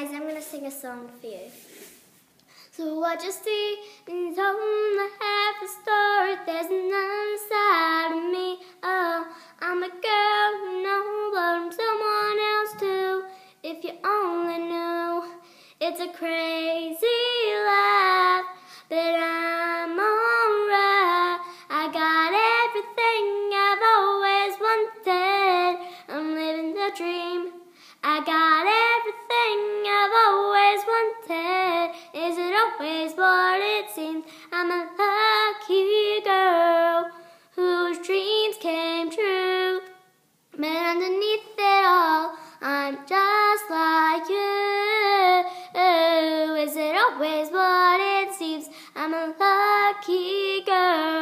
guys, I'm gonna sing a song for you. So what you see and don't have a story, there's none inside of me. Oh, I'm a girl, no, but I'm someone else too. If you only knew, it's a crazy life, but I'm alright. I got everything I've always wanted. I'm living the dream. I got wanted? Is it always what it seems? I'm a lucky girl whose dreams came true. But underneath it all, I'm just like you. Is it always what it seems? I'm a lucky girl.